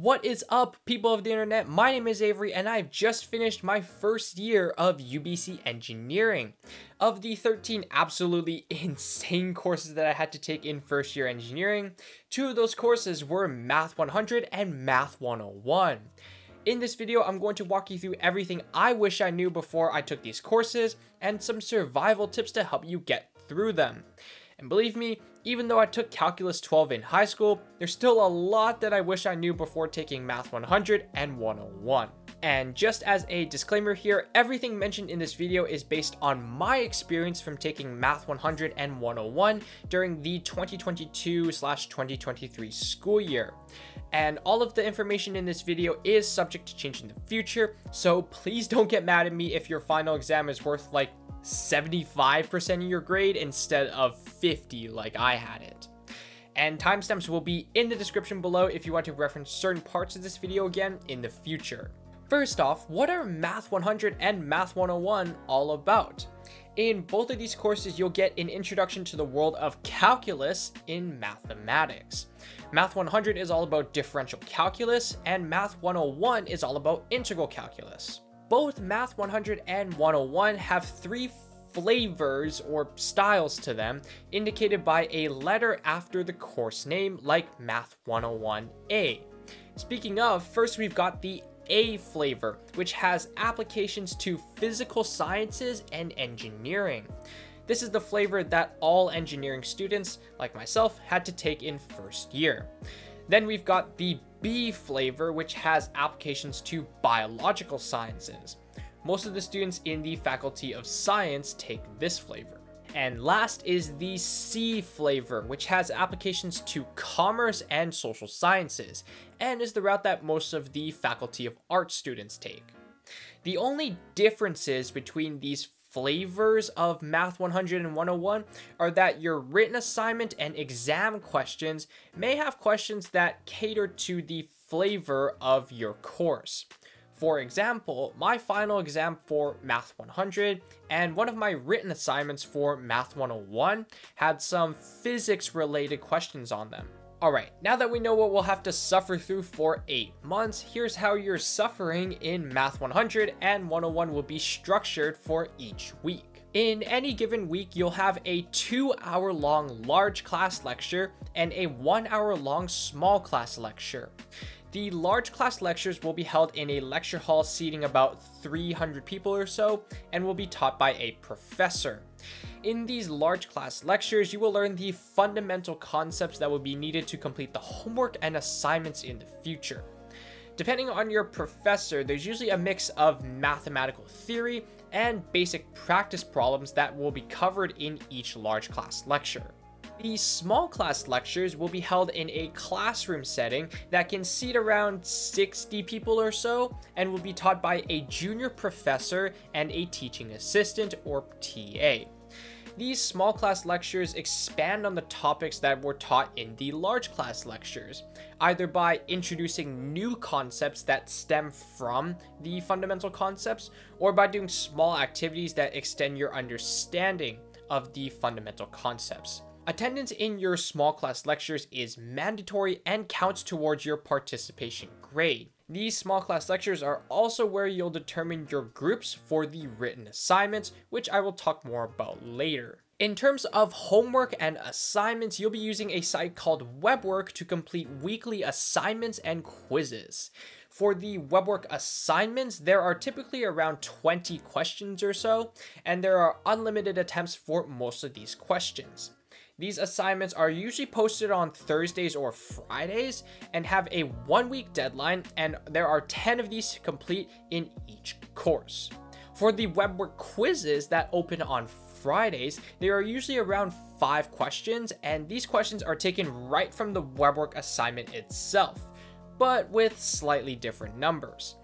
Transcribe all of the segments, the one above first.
What is up, people of the internet? My name is Avery, and I've just finished my first year of UBC Engineering. Of the 13 absolutely insane courses that I had to take in first year engineering, two of those courses were Math 100 and Math 101. In this video, I'm going to walk you through everything I wish I knew before I took these courses, and some survival tips to help you get through them. And believe me, even though I took Calculus 12 in high school, there's still a lot that I wish I knew before taking Math 100 and 101. And just as a disclaimer here, everything mentioned in this video is based on my experience from taking Math 100 and 101 during the 2022-2023 school year. And all of the information in this video is subject to change in the future, so please don't get mad at me if your final exam is worth like 75% of your grade instead of 50 like I had it. And timestamps will be in the description below if you want to reference certain parts of this video again in the future. First off, what are Math 100 and Math 101 all about? In both of these courses, you'll get an introduction to the world of calculus in mathematics. Math 100 is all about differential calculus, and Math 101 is all about integral calculus. Both Math 100 and 101 have three flavors or styles to them, indicated by a letter after the course name, like Math 101A. Speaking of, first we've got the A flavor, which has applications to physical sciences and engineering. This is the flavor that all engineering students, like myself, had to take in first year. Then we've got the B flavor, which has applications to biological sciences. Most of the students in the Faculty of Science take this flavor. And last is the C flavor, which has applications to commerce and social sciences, and is the route that most of the Faculty of Arts students take. The only differences between these flavors of Math 100 and 101 are that your written assignment and exam questions may have questions that cater to the flavor of your course. For example, my final exam for Math 100 and one of my written assignments for Math 101 had some physics related questions on them. Alright, now that we know what we'll have to suffer through for 8 months, here's how your suffering in Math 100 and 101 will be structured for each week. In any given week, you'll have a 2 hour long large class lecture and a 1 hour long small class lecture. The large class lectures will be held in a lecture hall seating about 300 people or so and will be taught by a professor. In these large class lectures, you will learn the fundamental concepts that will be needed to complete the homework and assignments in the future. Depending on your professor, there's usually a mix of mathematical theory and basic practice problems that will be covered in each large class lecture. The small class lectures will be held in a classroom setting that can seat around 60 people or so and will be taught by a junior professor and a teaching assistant or TA. These small class lectures expand on the topics that were taught in the large class lectures, either by introducing new concepts that stem from the fundamental concepts, or by doing small activities that extend your understanding of the fundamental concepts. Attendance in your small class lectures is mandatory and counts towards your participation grade. These small class lectures are also where you'll determine your groups for the written assignments, which I will talk more about later. In terms of homework and assignments, you'll be using a site called WebWork to complete weekly assignments and quizzes. For the WebWork assignments, there are typically around 20 questions or so, and there are unlimited attempts for most of these questions. These assignments are usually posted on Thursdays or Fridays and have a one week deadline, and there are 10 of these to complete in each course. For the WebWork quizzes that open on Fridays, there are usually around five questions, and these questions are taken right from the WebWork assignment itself, but with slightly different numbers.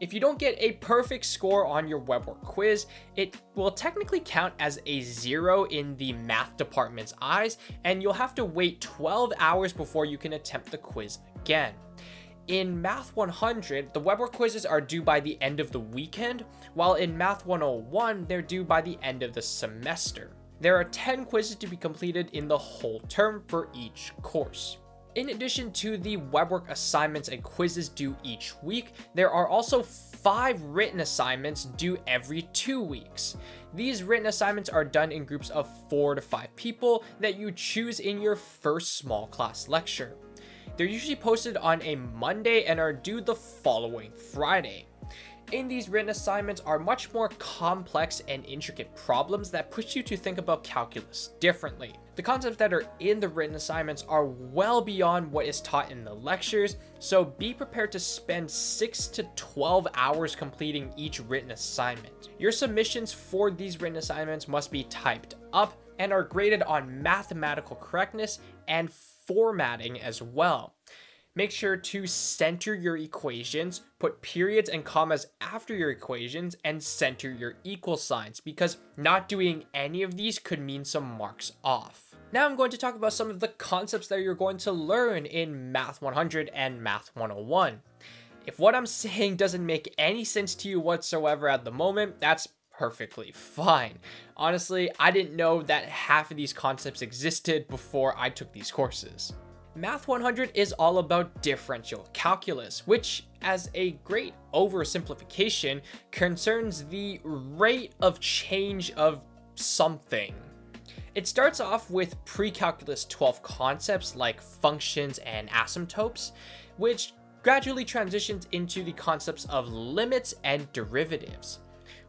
If you don't get a perfect score on your WebWork quiz, it will technically count as a zero in the math department's eyes, and you'll have to wait 12 hours before you can attempt the quiz again. In Math 100, the WebWork quizzes are due by the end of the weekend, while in Math 101, they're due by the end of the semester. There are 10 quizzes to be completed in the whole term for each course. In addition to the webwork assignments and quizzes due each week, there are also five written assignments due every two weeks. These written assignments are done in groups of four to five people that you choose in your first small class lecture. They're usually posted on a Monday and are due the following Friday in these written assignments are much more complex and intricate problems that push you to think about calculus differently. The concepts that are in the written assignments are well beyond what is taught in the lectures, so be prepared to spend 6 to 12 hours completing each written assignment. Your submissions for these written assignments must be typed up and are graded on mathematical correctness and formatting as well. Make sure to center your equations, put periods and commas after your equations, and center your equal signs because not doing any of these could mean some marks off. Now I'm going to talk about some of the concepts that you're going to learn in Math 100 and Math 101. If what I'm saying doesn't make any sense to you whatsoever at the moment, that's perfectly fine. Honestly, I didn't know that half of these concepts existed before I took these courses. Math 100 is all about differential calculus, which, as a great oversimplification, concerns the rate of change of something. It starts off with pre-calculus 12 concepts like functions and asymptotes, which gradually transitions into the concepts of limits and derivatives.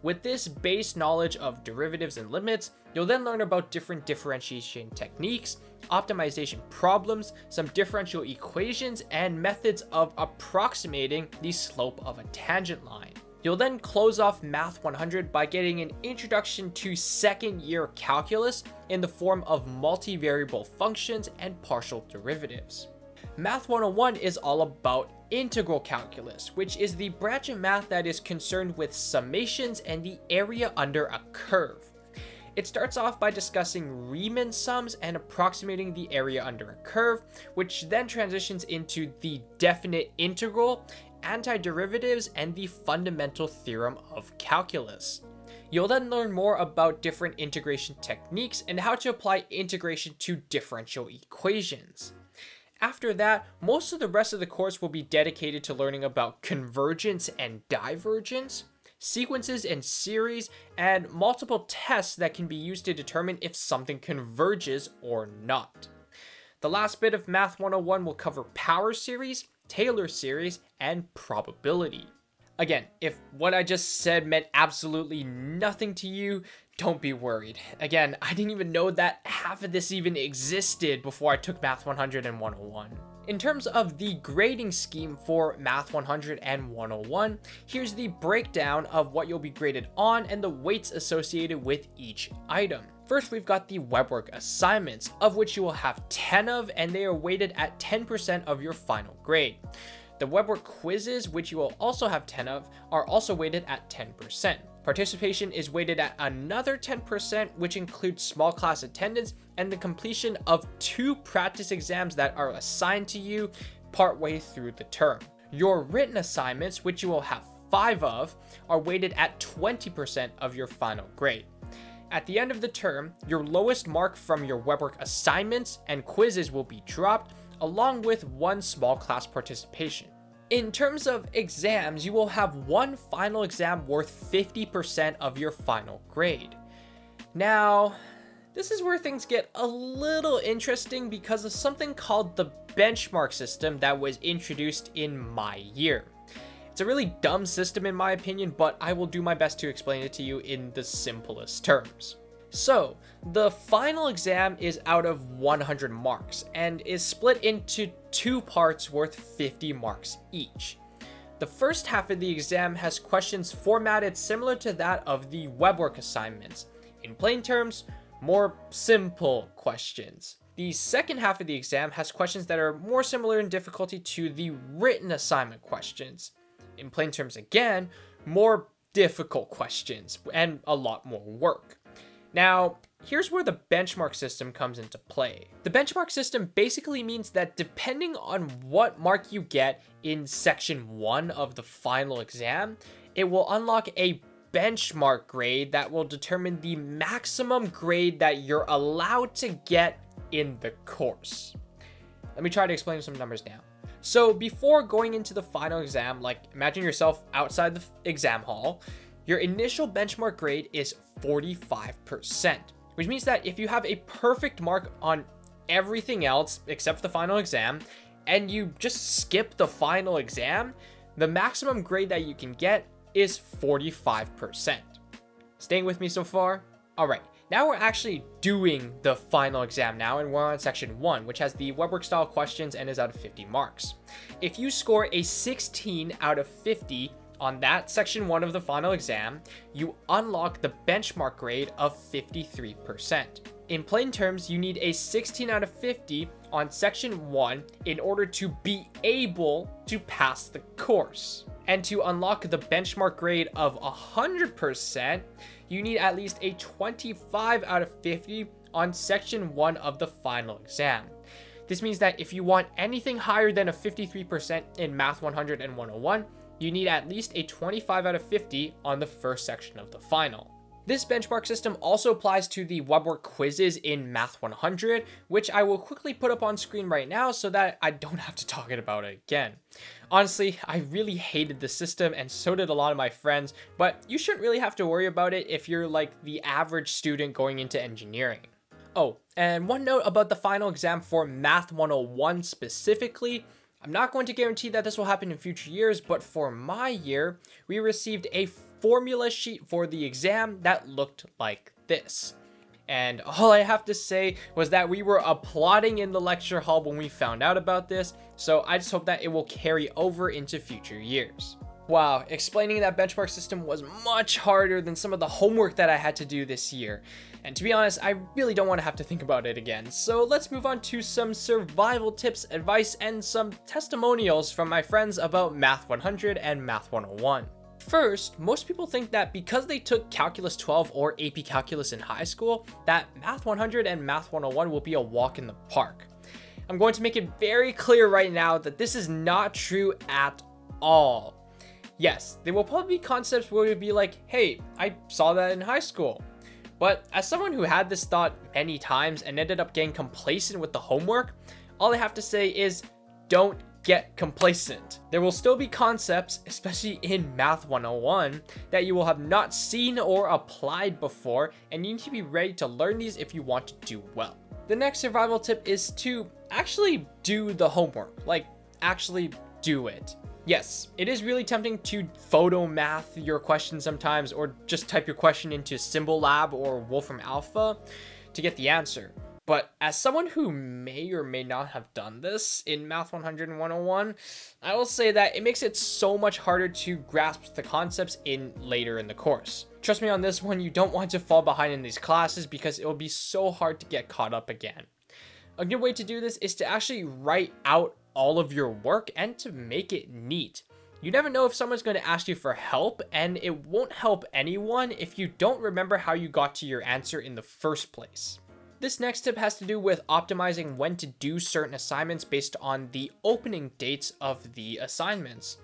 With this base knowledge of derivatives and limits, you'll then learn about different differentiation techniques, optimization problems, some differential equations, and methods of approximating the slope of a tangent line. You'll then close off Math 100 by getting an introduction to second year calculus in the form of multivariable functions and partial derivatives. Math 101 is all about integral calculus, which is the branch of math that is concerned with summations and the area under a curve. It starts off by discussing Riemann sums and approximating the area under a curve, which then transitions into the definite integral, antiderivatives, and the fundamental theorem of calculus. You'll then learn more about different integration techniques and how to apply integration to differential equations. After that, most of the rest of the course will be dedicated to learning about convergence and divergence, sequences and series, and multiple tests that can be used to determine if something converges or not. The last bit of Math 101 will cover power series, Taylor series, and probability. Again, if what I just said meant absolutely nothing to you, don't be worried. Again, I didn't even know that half of this even existed before I took Math 100 and 101. In terms of the grading scheme for Math 100 and 101, here's the breakdown of what you'll be graded on and the weights associated with each item. First, we've got the webwork assignments, of which you will have 10 of, and they are weighted at 10% of your final grade. The webwork quizzes, which you will also have 10 of, are also weighted at 10%. Participation is weighted at another 10%, which includes small class attendance and the completion of two practice exams that are assigned to you partway through the term. Your written assignments, which you will have five of, are weighted at 20% of your final grade. At the end of the term, your lowest mark from your webwork assignments and quizzes will be dropped, along with one small class participation. In terms of exams, you will have one final exam worth 50% of your final grade. Now, this is where things get a little interesting because of something called the benchmark system that was introduced in my year. It's a really dumb system in my opinion, but I will do my best to explain it to you in the simplest terms. So, the final exam is out of 100 marks and is split into two parts worth 50 marks each. The first half of the exam has questions formatted similar to that of the webwork assignments. In plain terms, more simple questions. The second half of the exam has questions that are more similar in difficulty to the written assignment questions. In plain terms, again, more difficult questions and a lot more work. Now, here's where the benchmark system comes into play. The benchmark system basically means that depending on what mark you get in section one of the final exam, it will unlock a benchmark grade that will determine the maximum grade that you're allowed to get in the course. Let me try to explain some numbers now. So before going into the final exam, like imagine yourself outside the exam hall, your initial benchmark grade is 45%, which means that if you have a perfect mark on everything else except the final exam, and you just skip the final exam, the maximum grade that you can get is 45%. Staying with me so far? Alright, now we're actually doing the final exam now, and we're on section 1, which has the WebWork style questions and is out of 50 marks. If you score a 16 out of 50 on that section 1 of the final exam, you unlock the benchmark grade of 53%. In plain terms, you need a 16 out of 50 on section 1 in order to be able to pass the course. And to unlock the benchmark grade of 100%, you need at least a 25 out of 50 on section 1 of the final exam. This means that if you want anything higher than a 53% in Math 100 and 101, you need at least a 25 out of 50 on the first section of the final. This benchmark system also applies to the WebWork quizzes in Math 100, which I will quickly put up on screen right now so that I don't have to talk about it again. Honestly, I really hated the system and so did a lot of my friends, but you shouldn't really have to worry about it if you're like the average student going into engineering. Oh, and one note about the final exam for Math 101 specifically, I'm not going to guarantee that this will happen in future years, but for my year, we received a formula sheet for the exam that looked like this. And all I have to say was that we were applauding in the lecture hall when we found out about this, so I just hope that it will carry over into future years. Wow, explaining that benchmark system was much harder than some of the homework that I had to do this year. And to be honest, I really don't want to have to think about it again. So let's move on to some survival tips, advice, and some testimonials from my friends about Math 100 and Math 101. First, most people think that because they took Calculus 12 or AP Calculus in high school, that Math 100 and Math 101 will be a walk in the park. I'm going to make it very clear right now that this is not true at all. Yes, there will probably be concepts where you'll be like, hey, I saw that in high school. But as someone who had this thought many times and ended up getting complacent with the homework, all I have to say is don't get complacent. There will still be concepts, especially in Math 101, that you will have not seen or applied before, and you need to be ready to learn these if you want to do well. The next survival tip is to actually do the homework, like actually do it. Yes, it is really tempting to Photomath your question sometimes or just type your question into Symbolab or Wolfram Alpha to get the answer. But as someone who may or may not have done this in Math 100 and 101, I will say that it makes it so much harder to grasp the concepts in later in the course. Trust me on this one, you don't want to fall behind in these classes because it will be so hard to get caught up again. A good way to do this is to actually write out all of your work and to make it neat. You never know if someone's going to ask you for help, and it won't help anyone if you don't remember how you got to your answer in the first place. This next tip has to do with optimizing when to do certain assignments based on the opening dates of the assignments.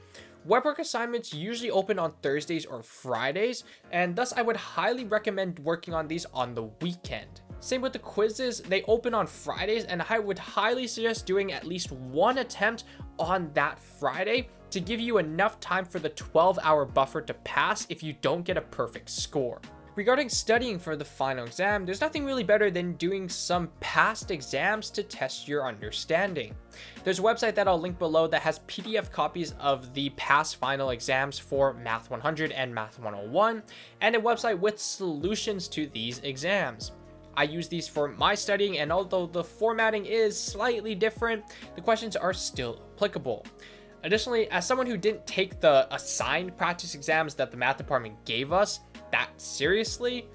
WebWork assignments usually open on Thursdays or Fridays, and thus I would highly recommend working on these on the weekend. Same with the quizzes, they open on Fridays, and I would highly suggest doing at least one attempt on that Friday to give you enough time for the 12 hour buffer to pass if you don't get a perfect score. Regarding studying for the final exam, there's nothing really better than doing some past exams to test your understanding. There's a website that I'll link below that has PDF copies of the past final exams for Math 100 and Math 101, and a website with solutions to these exams. I use these for my studying, and although the formatting is slightly different, the questions are still applicable. Additionally, as someone who didn't take the assigned practice exams that the math department gave us, that seriously,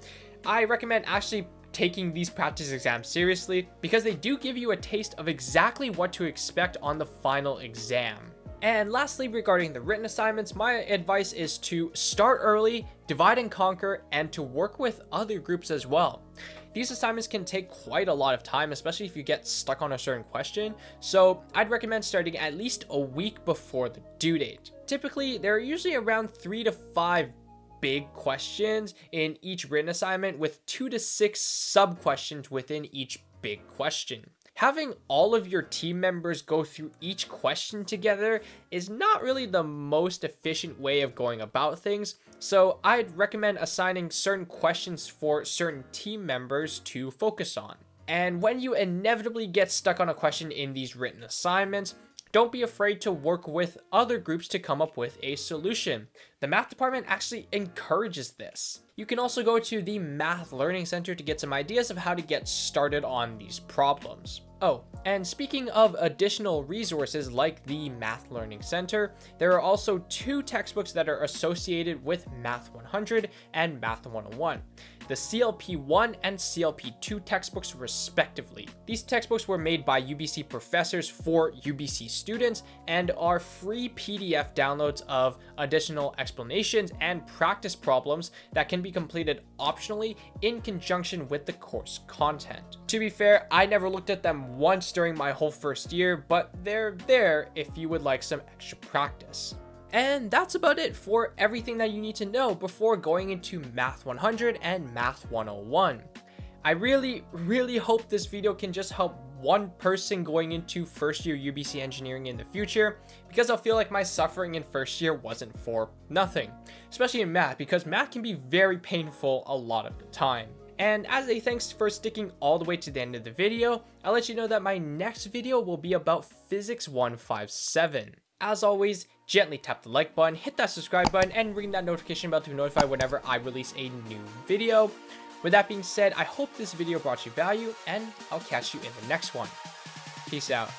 I recommend actually taking these practice exams seriously because they do give you a taste of exactly what to expect on the final exam. And lastly, regarding the written assignments, my advice is to start early, divide and conquer, and to work with other groups as well. These assignments can take quite a lot of time, especially if you get stuck on a certain question, so I'd recommend starting at least a week before the due date. Typically, there are usually around 3 to 5 big questions in each written assignment with two to six sub questions within each big question. Having all of your team members go through each question together is not really the most efficient way of going about things, so I'd recommend assigning certain questions for certain team members to focus on. And when you inevitably get stuck on a question in these written assignments, don't be afraid to work with other groups to come up with a solution. The math department actually encourages this. You can also go to the Math Learning Center to get some ideas of how to get started on these problems. Oh, and speaking of additional resources like the Math Learning Center, there are also two textbooks that are associated with Math 100 and Math 101 the CLP1 and CLP2 textbooks respectively. These textbooks were made by UBC professors for UBC students and are free PDF downloads of additional explanations and practice problems that can be completed optionally in conjunction with the course content. To be fair, I never looked at them once during my whole first year, but they're there if you would like some extra practice. And that's about it for everything that you need to know before going into Math 100 and Math 101. I really, really hope this video can just help one person going into first year UBC engineering in the future because I'll feel like my suffering in first year wasn't for nothing, especially in math because math can be very painful a lot of the time. And as a thanks for sticking all the way to the end of the video, I'll let you know that my next video will be about Physics 157. As always, gently tap the like button, hit that subscribe button, and ring that notification bell to be notified whenever I release a new video. With that being said, I hope this video brought you value, and I'll catch you in the next one. Peace out.